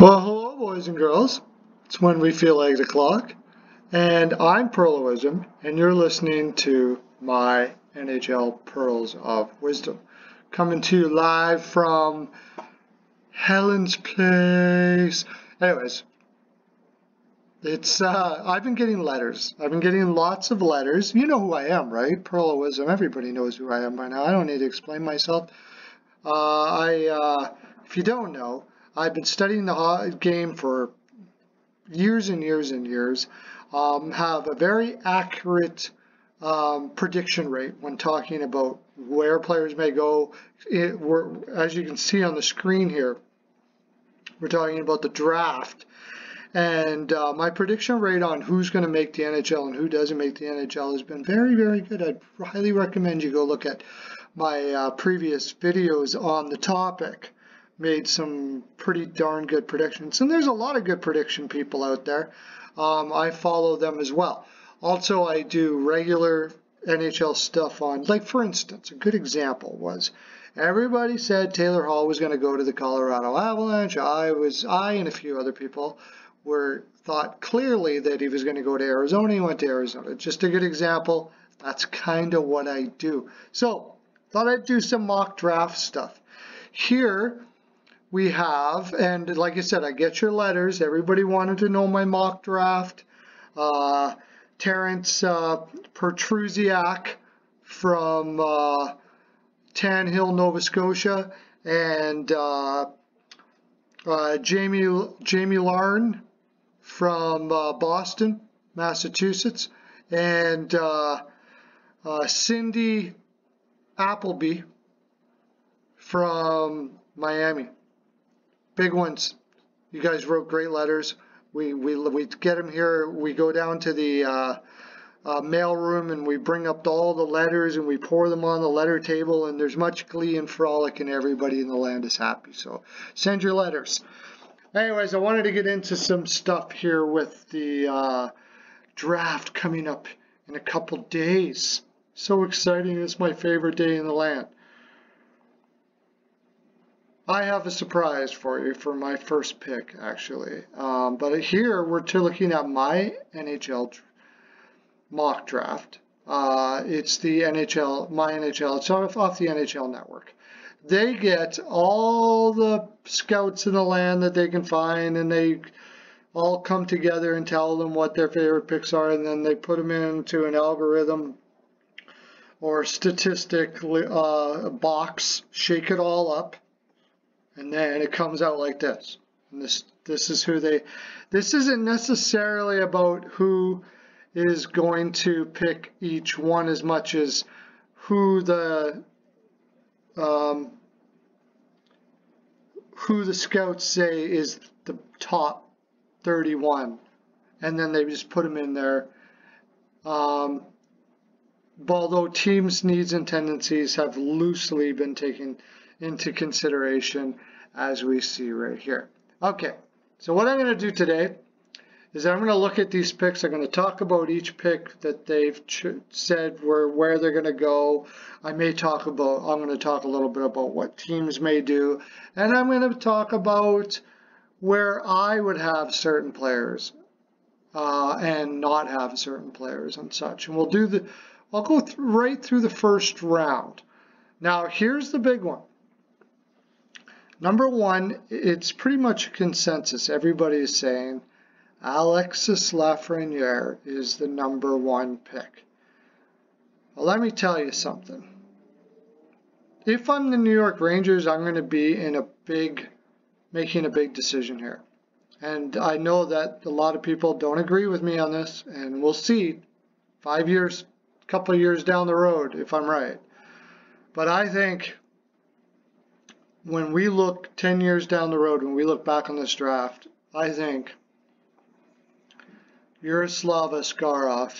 Well, hello, boys and girls. It's when we feel like the clock. And I'm Pearloism, and you're listening to my NHL Pearls of Wisdom. Coming to you live from Helen's Place. Anyways, it's, uh, I've been getting letters. I've been getting lots of letters. You know who I am, right? Wisdom. Everybody knows who I am by now. I don't need to explain myself. Uh, I, uh, if you don't know, I've been studying the game for years and years and years. Um, have a very accurate um, prediction rate when talking about where players may go. It, as you can see on the screen here, we're talking about the draft. And uh, my prediction rate on who's going to make the NHL and who doesn't make the NHL has been very, very good. I'd highly recommend you go look at my uh, previous videos on the topic made some pretty darn good predictions. And there's a lot of good prediction people out there. Um, I follow them as well. Also, I do regular NHL stuff on, like for instance, a good example was everybody said Taylor Hall was going to go to the Colorado Avalanche. I was, I and a few other people were thought clearly that he was going to go to Arizona. He went to Arizona. Just a good example. That's kind of what I do. So, thought I'd do some mock draft stuff. Here, we have, and like I said, I get your letters. Everybody wanted to know my mock draft. Uh, Terrence uh, from uh, Tan Hill, Nova Scotia, and uh, uh, Jamie Jamie Larn from uh, Boston, Massachusetts, and uh, Cindy Appleby from Miami big ones. You guys wrote great letters. We, we, we get them here. We go down to the uh, uh, mail room and we bring up all the letters and we pour them on the letter table and there's much glee and frolic and everybody in the land is happy. So send your letters. Anyways, I wanted to get into some stuff here with the uh, draft coming up in a couple days. So exciting. It's my favorite day in the land. I have a surprise for you for my first pick, actually. Um, but here we're looking at my NHL mock draft. Uh, it's the NHL, my NHL, it's off, off the NHL network. They get all the scouts in the land that they can find and they all come together and tell them what their favorite picks are and then they put them into an algorithm or statistic uh, box, shake it all up, and then it comes out like this. And this this is who they this isn't necessarily about who is going to pick each one as much as who the um, who the scouts say is the top 31 and then they just put them in there um, although teams needs and tendencies have loosely been taken into consideration as we see right here. Okay, so what I'm going to do today is I'm going to look at these picks. I'm going to talk about each pick that they've said where, where they're going to go. I may talk about, I'm going to talk a little bit about what teams may do. And I'm going to talk about where I would have certain players uh, and not have certain players and such. And we'll do the, I'll go th right through the first round. Now, here's the big one. Number one, it's pretty much a consensus. Everybody is saying Alexis Lafreniere is the number one pick. Well, let me tell you something. If I'm the New York Rangers, I'm going to be in a big, making a big decision here. And I know that a lot of people don't agree with me on this, and we'll see five years, a couple of years down the road if I'm right. But I think when we look 10 years down the road, when we look back on this draft, I think Yaroslav Askarov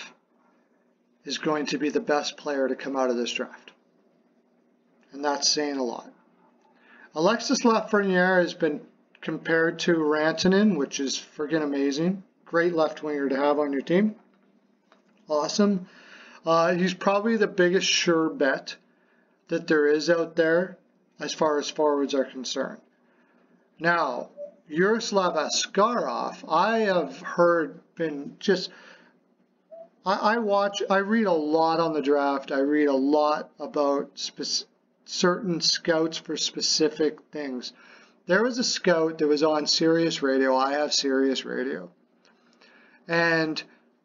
is going to be the best player to come out of this draft. And that's saying a lot. Alexis Lafreniere has been compared to Rantanen, which is friggin' amazing. Great left winger to have on your team. Awesome. Uh, he's probably the biggest sure bet that there is out there as far as forwards are concerned. Now, Yaroslav Askarov, I have heard been just I, I, watch, I read a lot on the draft. I read a lot about certain scouts for specific things. There was a scout that was on Sirius Radio. I have Sirius Radio, and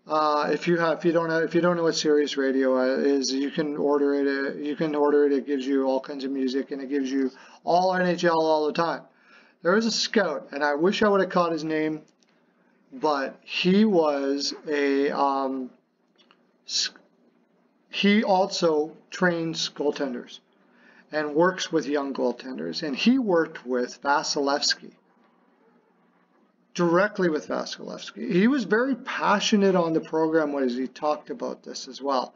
uh, if you have, if you don't know, if you don't know what Sirius Radio is, you can order it. You can order it. It gives you all kinds of music, and it gives you all NHL all the time. There was a scout, and I wish I would have caught his name, but he was a um, he also trains goaltenders and works with young goaltenders. And he worked with Vasilevskiy, directly with Vasilevskiy. He was very passionate on the program as he talked about this as well.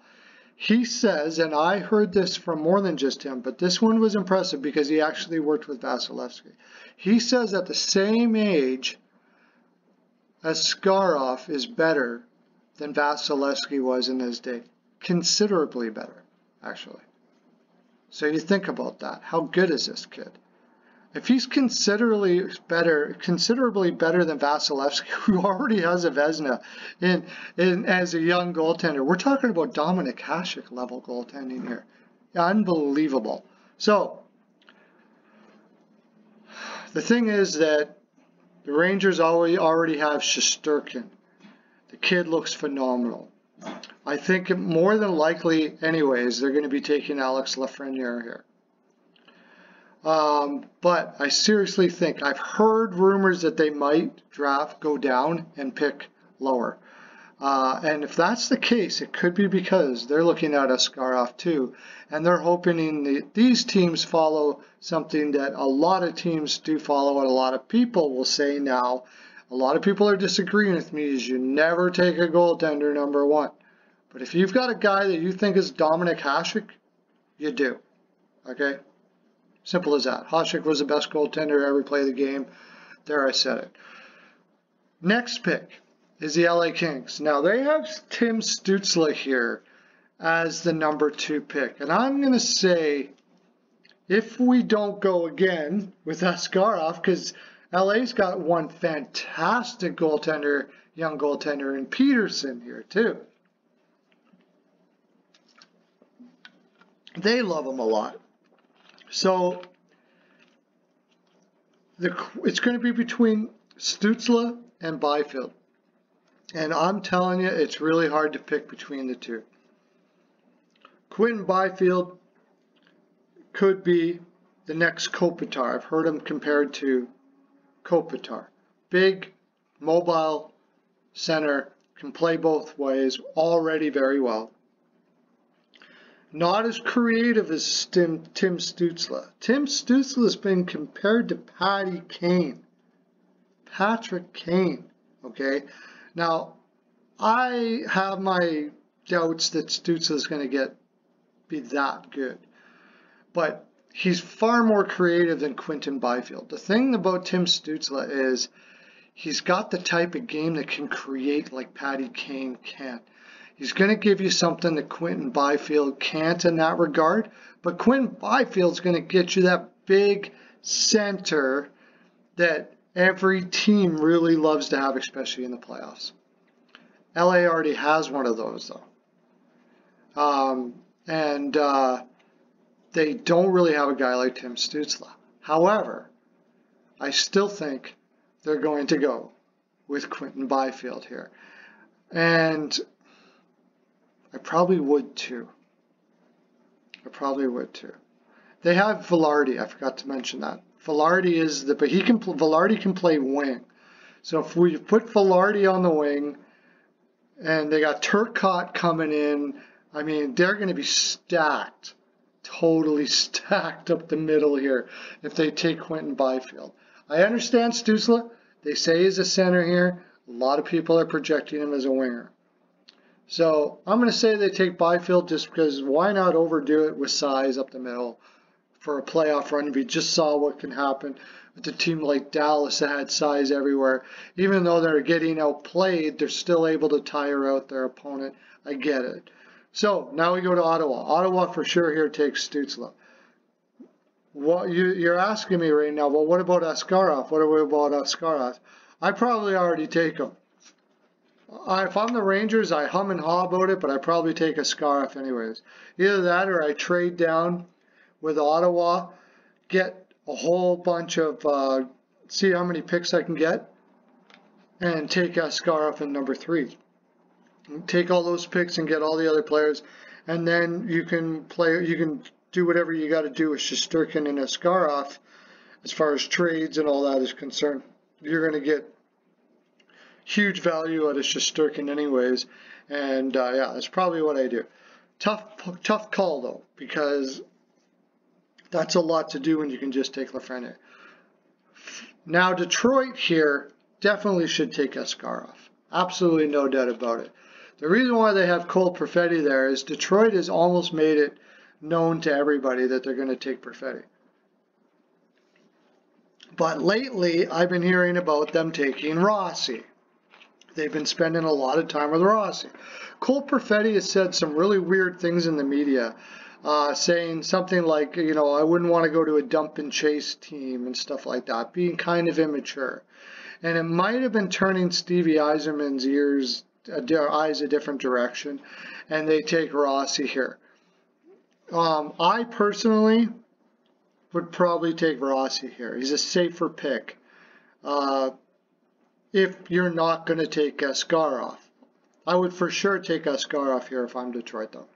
He says, and I heard this from more than just him, but this one was impressive because he actually worked with Vasilevskiy. He says at the same age as Skarov is better than Vasilevskiy was in his day. Considerably better, actually. So you think about that. How good is this kid? If he's considerably better, considerably better than Vasilevskiy, who already has a Vezina in, in as a young goaltender, we're talking about Dominik Hasek level goaltending here. Unbelievable. So the thing is that the Rangers already already have Shesterkin. The kid looks phenomenal. I think more than likely, anyways, they're going to be taking Alex Lafreniere here. Um, but I seriously think I've heard rumors that they might draft, go down, and pick lower. Uh, and if that's the case, it could be because they're looking at Askarov too, and they're hoping that these teams follow something that a lot of teams do follow, and a lot of people will say now a lot of people are disagreeing with me is you never take a goaltender number one. But if you've got a guy that you think is Dominik Hasek, you do. Okay? Simple as that. Hasek was the best goaltender ever play the game. There I said it. Next pick is the LA Kings. Now they have Tim Stützle here as the number two pick. And I'm going to say if we don't go again with Askarov, because LA's got one fantastic goaltender, young goaltender in Petersen here too. They love him a lot. So the, it's going to be between Stützle and Byfield. And I'm telling you, it's really hard to pick between the two. Quinton Byfield could be the next Kopitar. I've heard him compared to Kopitar. Big, mobile center, can play both ways, already very well. Not as creative as Tim, Tim Stützle. Tim Stützle's been compared to Patty Kane. Patrick Kane, okay? Now, I have my doubts that Stützle is going to get be that good. But he's far more creative than Quinton Byfield. The thing about Tim Stützle is he's got the type of game that can create like Patty Kane can. He's going to give you something that Quinton Byfield can't in that regard, but Quinton Byfield's going to get you that big center that every team really loves to have, especially in the playoffs. LA already has one of those though. Um, and uh, they don't really have a guy like Tim Stützle. However, I still think they're going to go with Quinton Byfield here. And I probably would too. I probably would too. They have Vilardi. I forgot to mention that. Vilardi is the, but he can, Vilardi can play wing. So if we put Vilardi on the wing, and they got Turcotte coming in, I mean, they're going to be stacked totally stacked up the middle here if they take Quinton Byfield. I understand Stützle. They say he's a center here. A lot of people are projecting him as a winger. So I'm going to say they take Byfield just because why not overdo it with size up the middle for a playoff run? We just saw what can happen with a team like Dallas that had size everywhere. Even though they're getting outplayed, they're still able to tire out their opponent. I get it. So now we go to Ottawa. Ottawa for sure here takes Stützle. what you, you're asking me right now, well, what about Askarov? What about Askarov? I probably already take him. I, if I'm the Rangers, I hum and haw about it, but I probably take a Askarov anyways. Either that or I trade down with Ottawa, get a whole bunch of, uh, see how many picks I can get, and take Askarov in number three. Take all those picks and get all the other players, and then you can play, you can do whatever you got to do with Shesterkin and Askarov as far as trades and all that is concerned. You're going to get huge value out of Shesterkin anyways, and uh, yeah, that's probably what I do. Tough, tough call though, because that's a lot to do when you can just take Lafreniere. Now Detroit here definitely should take Askarov. Absolutely no doubt about it. The reason why they have Cole Perfetti there is Detroit has almost made it known to everybody that they're going to take Perfetti. But lately, I've been hearing about them taking Rossi. They've been spending a lot of time with Rossi. Cole Perfetti has said some really weird things in the media, uh, saying something like, you know, I wouldn't want to go to a dump and chase team and stuff like that, being kind of immature. And it might have been turning Stevie Yzerman's ears, uh, eyes a different direction, and they take Rossi here. Um, I personally would probably take Rossi here. He's a safer pick. Uh, if you're not going to take Askarov. I would for sure take Askarov here if I'm Detroit, though.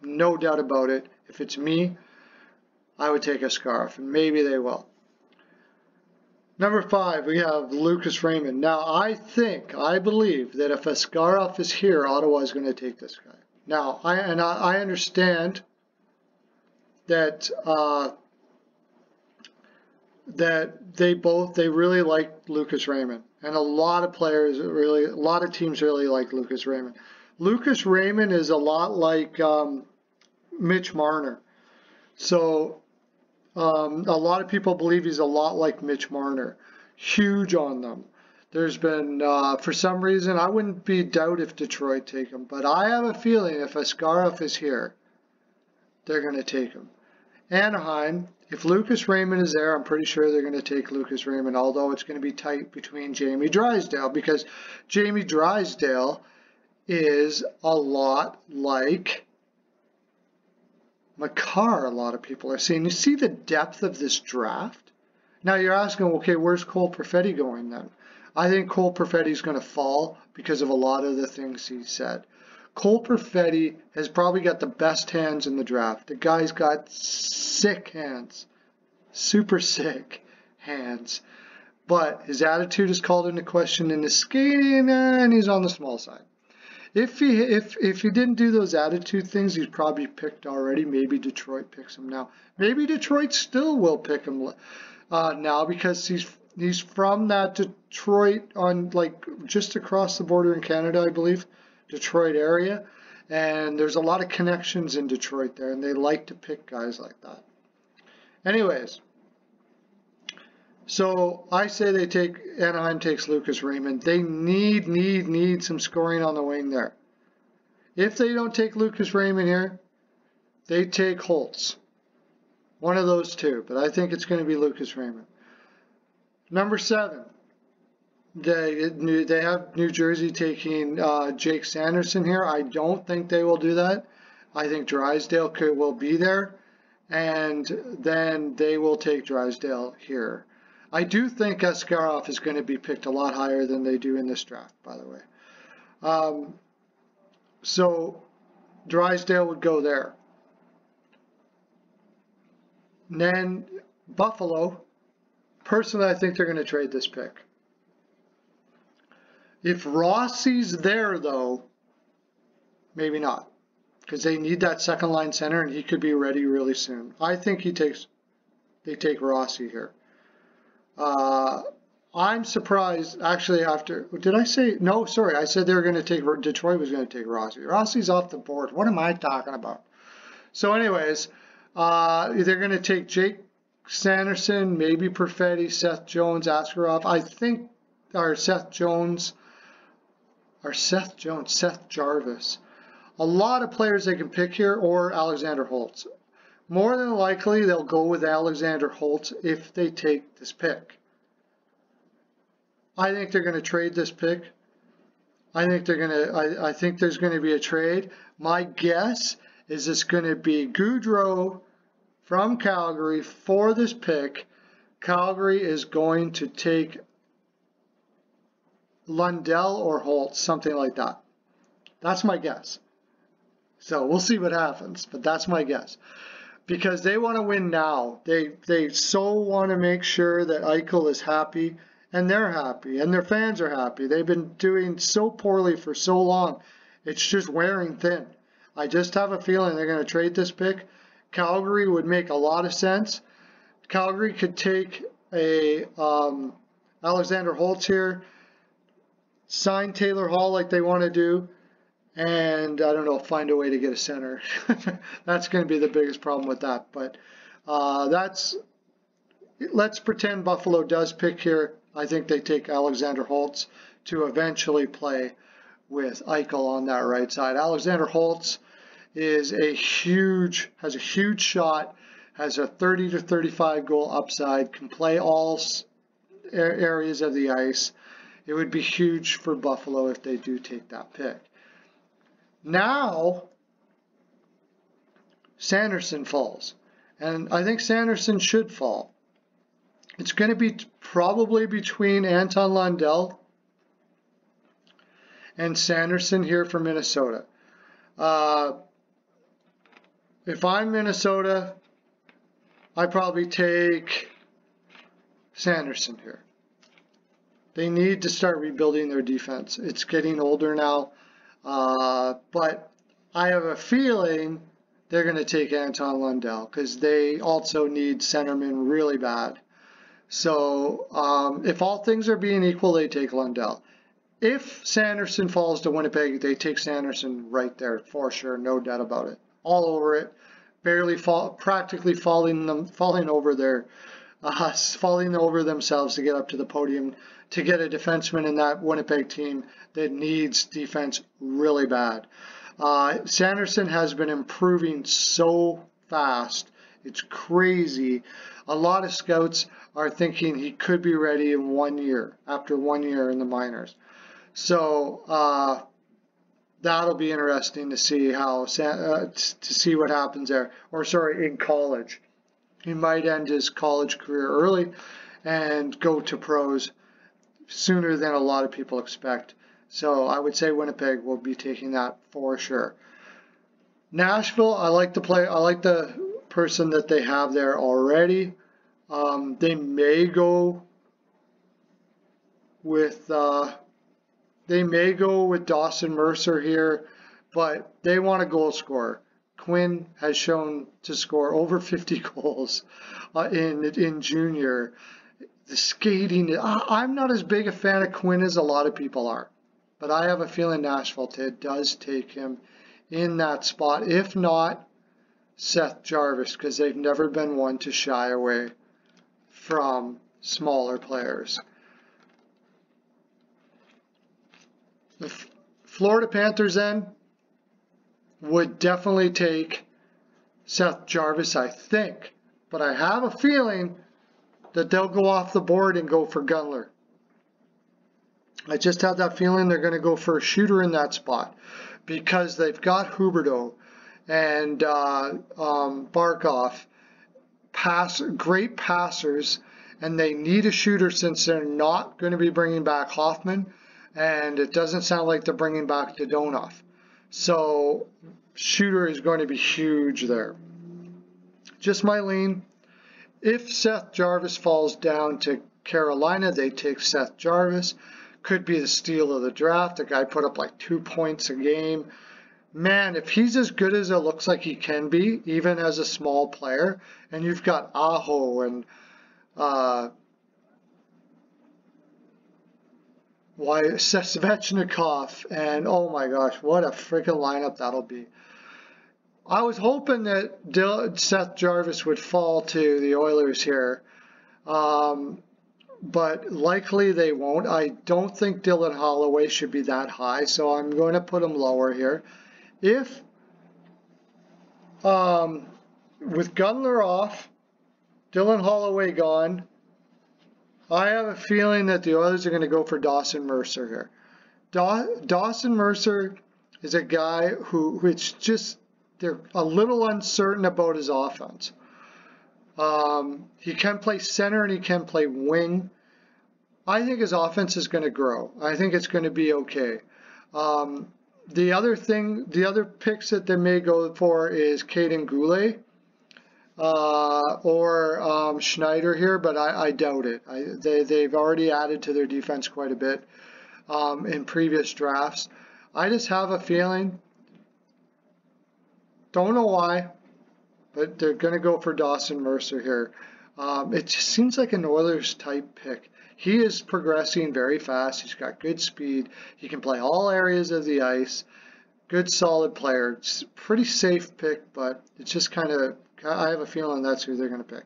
No doubt about it. If it's me, I would take Askarov, and maybe they will. Number five, we have Lucas Raymond. Now, I think, I believe that if Askarov is here, Ottawa is going to take this guy. Now, I and I, I understand that uh, that they both they really like Lucas Raymond, and a lot of players really, a lot of teams really like Lucas Raymond. Lucas Raymond is a lot like um, Mitch Marner, so um, a lot of people believe he's a lot like Mitch Marner. Huge on them. There's been, uh, for some reason, I wouldn't be doubt if Detroit take him, but I have a feeling if Askarov is here, they're going to take him. Anaheim, if Lucas Raymond is there, I'm pretty sure they're going to take Lucas Raymond, although it's going to be tight between Jamie Drysdale because Jamie Drysdale is a lot like Makar, a lot of people are saying. You see the depth of this draft? Now you're asking, okay, where's Cole Perfetti going then? I think Cole Perfetti is going to fall because of a lot of the things he said. Cole Perfetti has probably got the best hands in the draft. The guy's got sick hands, super sick hands. But his attitude is called into question in his skating, and he's on the small side. If he if if he didn't do those attitude things, he's probably picked already. Maybe Detroit picks him now. Maybe Detroit still will pick him uh, now because he's he's from that Detroit on like just across the border in Canada, I believe. Detroit area. And there's a lot of connections in Detroit there, and they like to pick guys like that. Anyways, so I say they take, Anaheim takes Lucas Raymond. They need, need, need some scoring on the wing there. If they don't take Lucas Raymond here, they take Holtz. One of those two, but I think it's going to be Lucas Raymond. Number seven, they they have New Jersey taking uh, Jake Sanderson here. I don't think they will do that. I think Drysdale could, will be there, and then they will take Drysdale here. I do think Askarov is going to be picked a lot higher than they do in this draft, by the way. Um, so Drysdale would go there. And then Buffalo, personally, I think they're going to trade this pick. If Rossi's there, though, maybe not. Because they need that second line center, and he could be ready really soon. I think he takes, they take Rossi here. Uh, I'm surprised, actually, after, did I say, no, sorry, I said they were going to take, Detroit was going to take Rossi. Rossi's off the board. What am I talking about? So anyways, uh, they're going to take Jake Sanderson, maybe Perfetti, Seth Jones, Askarov. I think, or Seth Jones, are Seth Jones, Seth Jarvis. A lot of players they can pick here, or Alexander Holtz. more than likely they'll go with Alexander Holtz if they take this pick. I think they're going to trade this pick. I think they're going to, I, I think there's going to be a trade. My guess is it's going to be Gaudreau from Calgary for this pick. Calgary is going to take Lundell or Holt, something like that. That's my guess. So we'll see what happens, but that's my guess. Because they want to win now. They they so want to make sure that Eichel is happy and they're happy and their fans are happy. They've been doing so poorly for so long. It's just wearing thin. I just have a feeling they're going to trade this pick. Calgary would make a lot of sense. Calgary could take a um, Alexander Holtz here, sign Taylor Hall like they want to do, and I don't know, find a way to get a center. that's going to be the biggest problem with that. But uh, that's, let's pretend Buffalo does pick here. I think they take Alexander Holtz to eventually play with Eichel on that right side. Alexander Holtz is a huge, has a huge shot, has a 30 to 35 goal upside, can play all areas of the ice. It would be huge for Buffalo if they do take that pick. Now, Sanderson falls. And I think Sanderson should fall. It's going to be probably between Anton Lundell and Sanderson here for Minnesota. Uh, if I'm Minnesota, I probably take Sanderson here. They need to start rebuilding their defense. It's getting older now. Uh, but I have a feeling they're going to take Anton Lundell because they also need centerman really bad. So um, if all things are being equal, they take Lundell. If Sanderson falls to Winnipeg, they take Sanderson right there for sure, no doubt about it. All over it, barely fall, practically falling them, falling over their, uh, falling over themselves to get up to the podium to get a defenseman in that Winnipeg team that needs defense really bad. Uh, Sanderson has been improving so fast. It's crazy. A lot of scouts are thinking he could be ready in one year, after one year in the minors. So uh, that'll be interesting to see how uh, to see what happens there. Or sorry, in college, he might end his college career early and go to pros sooner than a lot of people expect. So I would say Winnipeg will be taking that for sure. Nashville, I like the play. I like the person that they have there already. Um, they may go with uh, they may go with Dawson Mercer here, but they want a goal scorer. Quinn has shown to score over 50 goals uh, in in junior the skating. I'm not as big a fan of Quinn as a lot of people are, but I have a feeling Nashville does take him in that spot. If not, Seth Jarvis, because they've never been one to shy away from smaller players. The Florida Panthers then would definitely take Seth Jarvis, I think. But I have a feeling that they'll go off the board and go for Gunler. I just have that feeling they're going to go for a shooter in that spot because they've got Huberdeau and uh, um, pass great passers, and they need a shooter since they're not going to be bringing back Hoffman, and it doesn't sound like they're bringing back Dadonov. So shooter is going to be huge there. Just my lean. If Seth Jarvis falls down to Carolina, they take Seth Jarvis. Could be the steal of the draft. The guy put up like two points a game. Man, if he's as good as it looks like he can be, even as a small player, and you've got Aho and uh, why Svechnikov, and oh my gosh, what a freaking lineup that'll be. I was hoping that Seth Jarvis would fall to the Oilers here, um, but likely they won't. I don't think Dylan Holloway should be that high, so I'm going to put him lower here. If um, with Gunler off, Dylan Holloway gone, I have a feeling that the Oilers are going to go for Dawson Mercer here. Daw Dawson Mercer is a guy who, who it's just they're a little uncertain about his offense. Um, he can play center and he can play wing. I think his offense is going to grow. I think it's going to be okay. Um, the other thing, the other picks that they may go for is Kaiden Guhle uh, or um, Schneider here, but I, I doubt it. I, they, they've already added to their defense quite a bit um, in previous drafts. I just have a feeling, don't know why, but they're going to go for Dawson Mercer here. Um, it just seems like an Oilers type pick. He is progressing very fast. He's got good speed. He can play all areas of the ice. Good solid player. It's pretty safe pick, but it's just kind of, I have a feeling that's who they're going to pick.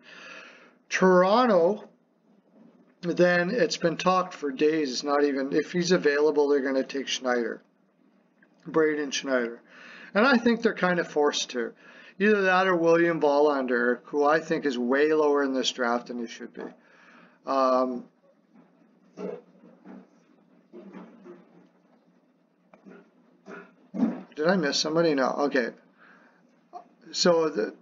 Toronto, then it's been talked for days. It's not even, if he's available, they're going to take Schneider. Braden Schneider. And I think they're kind of forced to. Either that or William Wallinder, who I think is way lower in this draft than he should be. Um, did I miss somebody? No. Okay. So the,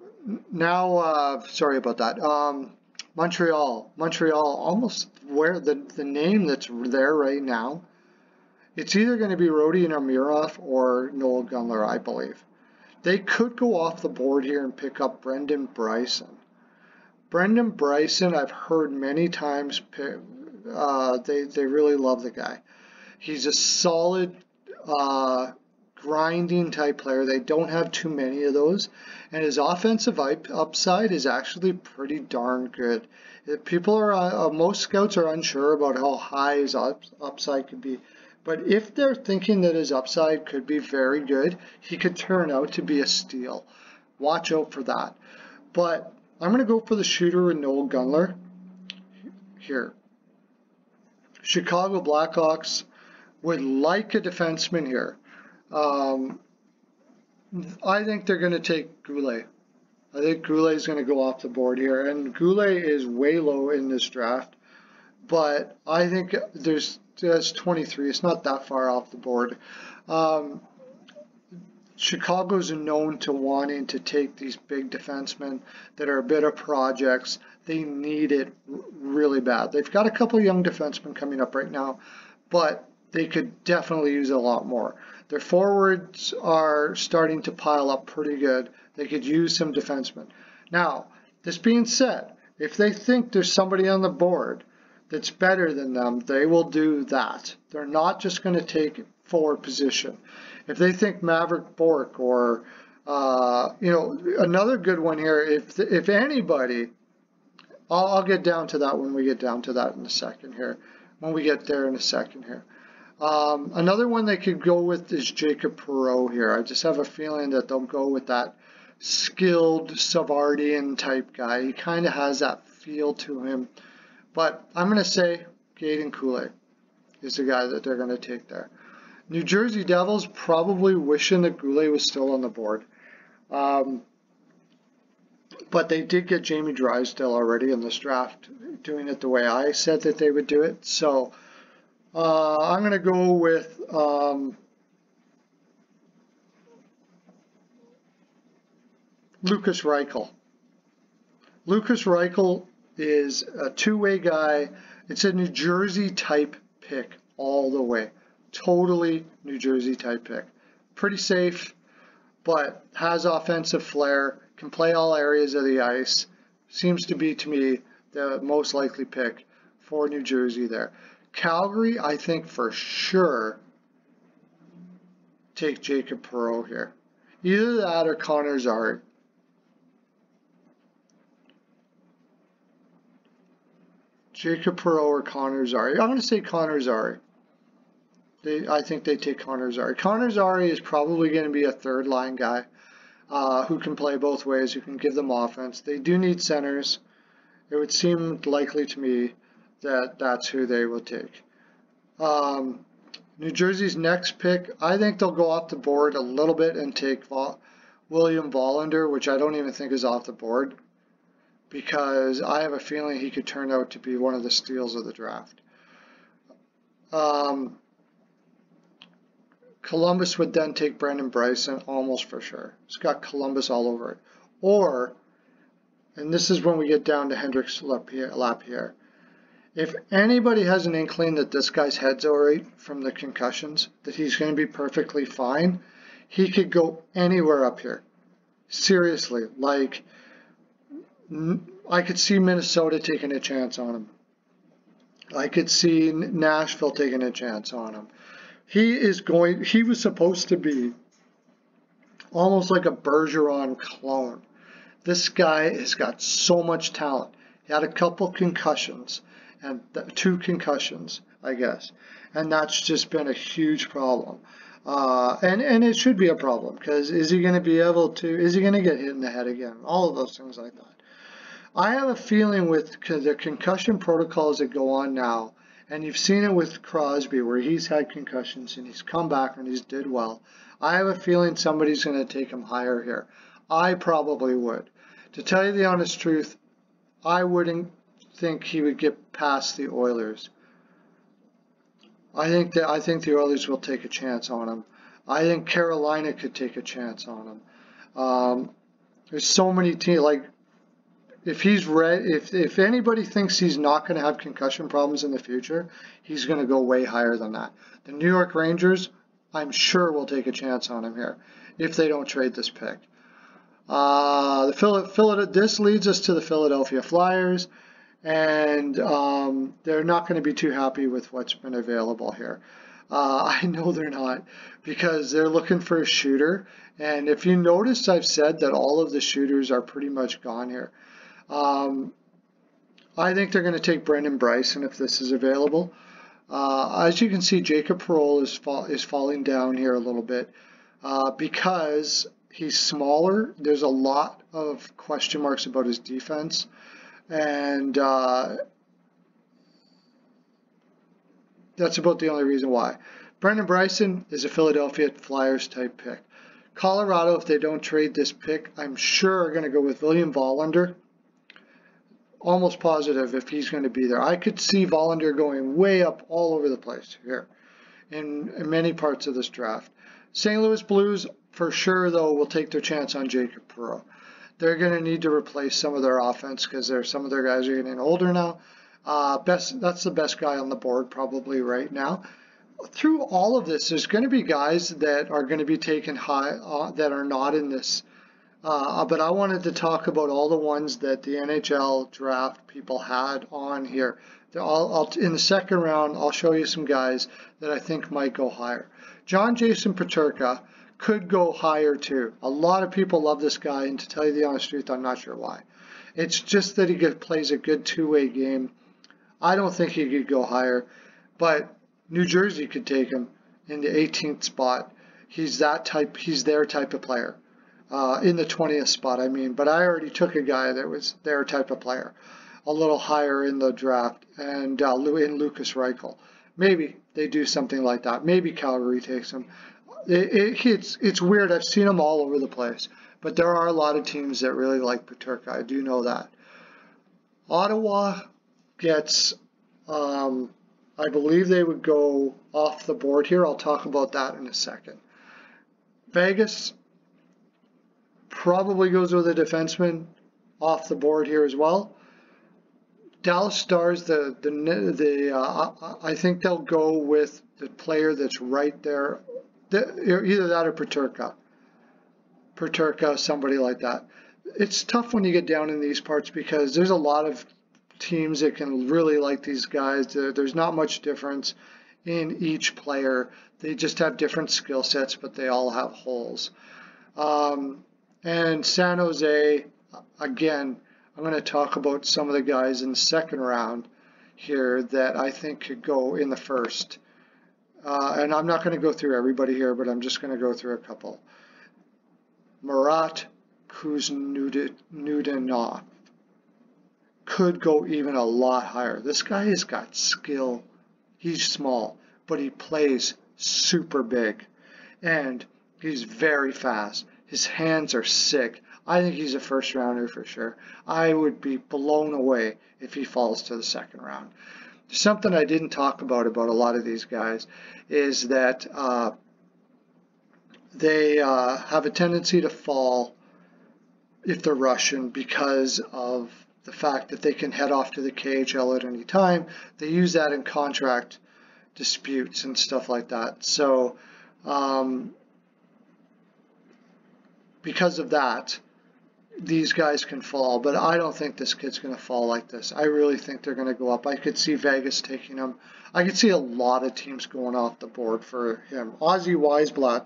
now, uh, sorry about that. Um, Montreal. Montreal, almost where the, the name that's there right now it's either going to be Rodion Amirov or Noel Gunler, I believe. They could go off the board here and pick up Brendan Brisson. Brendan Brisson, I've heard many times, uh, they, they really love the guy. He's a solid, uh, grinding type player. They don't have too many of those. And his offensive upside is actually pretty darn good. People are, uh, most scouts are unsure about how high his upside could be. But if they're thinking that his upside could be very good, he could turn out to be a steal. Watch out for that. But I'm going to go for the shooter with Noel Gunler here. Chicago Blackhawks would like a defenseman here. Um, I think they're going to take Guhle. I think Guhle is going to go off the board here. And Guhle is way low in this draft. But I think there's that's 23. It's not that far off the board. Um, Chicago's known to wanting to take these big defensemen that are a bit of projects. They need it really bad. They've got a couple young defensemen coming up right now, but they could definitely use a lot more. Their forwards are starting to pile up pretty good. They could use some defensemen. Now, this being said, if they think there's somebody on the board that's better than them, they will do that. They're not just going to take forward position. If they think Maverick Bourque or, uh, you know, another good one here, if, if anybody, I'll, I'll get down to that when we get down to that in a second here, when we get there in a second here. Um, another one they could go with is Jacob Perreault here. I just have a feeling that they'll go with that skilled Savardian type guy. He kind of has that feel to him. But I'm going to say Kaiden Guhle is the guy that they're going to take there. New Jersey Devils probably wishing that Guhle was still on the board. Um, but they did get Jamie Drysdale already in this draft, doing it the way I said that they would do it. So uh, I'm going to go with um, Lukas Reichel. Lukas Reichel is a two-way guy. It's a New Jersey type pick all the way. Totally New Jersey type pick. Pretty safe, but has offensive flair, can play all areas of the ice. Seems to be, to me, the most likely pick for New Jersey there. Calgary, I think for sure, take Jacob Perreault here. Either that or Connor Zary. Jacob Perreault or Connor Zary. I'm going to say Connor Zary. They, I think they take Connor Zary. Connor Zary is probably going to be a third line guy uh, who can play both ways, who can give them offense. They do need centers. It would seem likely to me that that's who they will take. Um, New Jersey's next pick, I think they'll go off the board a little bit and take William Wallinder, which I don't even think is off the board, because I have a feeling he could turn out to be one of the steals of the draft. Um, Columbus would then take Brendan Brisson almost for sure. It's got Columbus all over it. Or, and this is when we get down to Hendrix Lapierre. If anybody has an inkling that this guy's head's alright from the concussions, that he's going to be perfectly fine, he could go anywhere up here. Seriously, like I could see Minnesota taking a chance on him. I could see Nashville taking a chance on him. He is going, he was supposed to be almost like a Bergeron clone. This guy has got so much talent. He had a couple concussions and two concussions, I guess. And that's just been a huge problem. Uh, and, and it should be a problem because is he going to be able to, is he going to get hit in the head again? All of those things like that. I have a feeling with the concussion protocols that go on now, and you've seen it with Crosby where he's had concussions and he's come back and he's did well. I have a feeling somebody's going to take him higher here. I probably would. To tell you the honest truth, I wouldn't think he would get past the Oilers. I think that I think the Oilers will take a chance on him. I think Carolina could take a chance on him. Um, there's so many teams like if he's ready, if, if anybody thinks he's not going to have concussion problems in the future, he's going to go way higher than that. The New York Rangers, I'm sure will take a chance on him here if they don't trade this pick. Uh, the Phil, this leads us to the Philadelphia Flyers, and um, they're not going to be too happy with what's been available here. Uh, I know they're not because they're looking for a shooter. And if you notice, I've said that all of the shooters are pretty much gone here. Um, I think they're going to take Brendan Brisson if this is available. Uh, as you can see, Jacob Perreault is, is falling down here a little bit uh, because he's smaller. There's a lot of question marks about his defense. And uh, that's about the only reason why. Brendan Brisson is a Philadelphia Flyers type pick. Colorado, if they don't trade this pick, I'm sure are going to go with William Wallinder almost positive if he's going to be there. I could see Wallinder going way up all over the place here in, in many parts of this draft. St. Louis Blues, for sure, though, will take their chance on Jacob Perreault. They're going to need to replace some of their offense because some of their guys are getting older now. Uh, best, that's the best guy on the board probably right now. Through all of this, there's going to be guys that are going to be taken high uh, that are not in this uh, but I wanted to talk about all the ones that the NHL draft people had on here. I'll, in the second round, I'll show you some guys that I think might go higher. John Jason Peterka could go higher too. A lot of people love this guy, and to tell you the honest truth, I'm not sure why. It's just that he plays a good two-way game. I don't think he could go higher, but New Jersey could take him in the 18th spot. He's that type. He's their type of player uh, in the 20th spot, I mean. But I already took a guy that was their type of player, a little higher in the draft, and uh, in Lukas Reichel. Maybe they do something like that. Maybe Calgary takes him. It, it, it's it's weird. I've seen them all over the place, but there are a lot of teams that really like Peterka. I do know that. Ottawa gets, um, I believe they would go off the board here. I'll talk about that in a second. Vegas, probably goes with a defenseman off the board here as well. Dallas Stars, the the the uh, I think they'll go with the player that's right there, either that or Peterka. Peterka, somebody like that. It's tough when you get down in these parts because there's a lot of teams that can really like these guys. There's not much difference in each player. They just have different skill sets, but they all have holes. Um, and San Jose, again, I'm going to talk about some of the guys in the second round here that I think could go in the first. Uh, and I'm not going to go through everybody here, but I'm just going to go through a couple. Marat Khusnutdinov could go even a lot higher. This guy has got skill. He's small, but he plays super big. And he's very fast. His hands are sick. I think he's a first rounder for sure. I would be blown away if he falls to the second round. Something I didn't talk about about a lot of these guys is that uh, they uh, have a tendency to fall if they're Russian because of the fact that they can head off to the KHL at any time. They use that in contract disputes and stuff like that. So um, because of that, these guys can fall, but I don't think this kid's going to fall like this. I really think they're going to go up. I could see Vegas taking him. I could see a lot of teams going off the board for him. Ozzy Wiesblatt,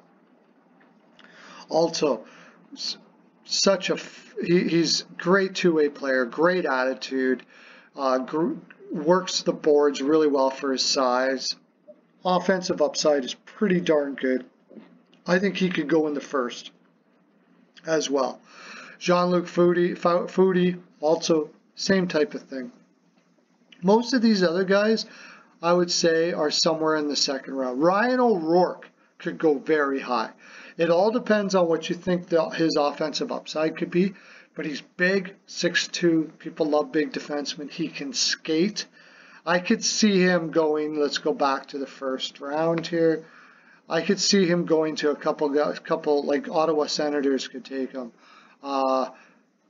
also such a he, he's great two-way player, great attitude, uh, gr works the boards really well for his size. Offensive upside is pretty darn good. I think he could go in the first as well. Jean-Luc Foudy, also same type of thing. Most of these other guys, I would say, are somewhere in the second round. Ryan O'Rourke could go very high. It all depends on what you think the, his offensive upside could be. But he's big, 6'2". People love big defensemen. He can skate. I could see him going, let's go back to the first round here. I could see him going to a couple, a couple like Ottawa Senators could take him. Uh,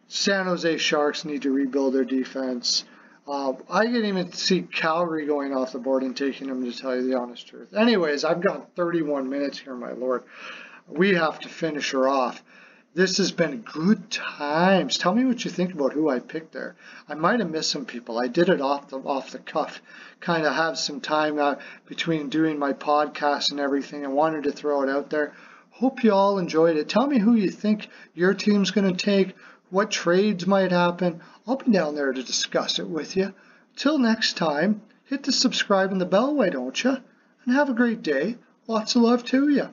San Jose Sharks need to rebuild their defense. Uh, I can even see Calgary going off the board and taking him to tell you the honest truth. Anyways, I've got 31 minutes here, my lord. We have to finish her off. This has been good times. Tell me what you think about who I picked there. I might have missed some people. I did it off the off the cuff. Kind of have some time uh, between doing my podcast and everything. I wanted to throw it out there. Hope you all enjoyed it. Tell me who you think your team's going to take, what trades might happen. I'll be down there to discuss it with you. Till next time, hit the subscribe and the bell, why don't you? And have a great day. Lots of love to you.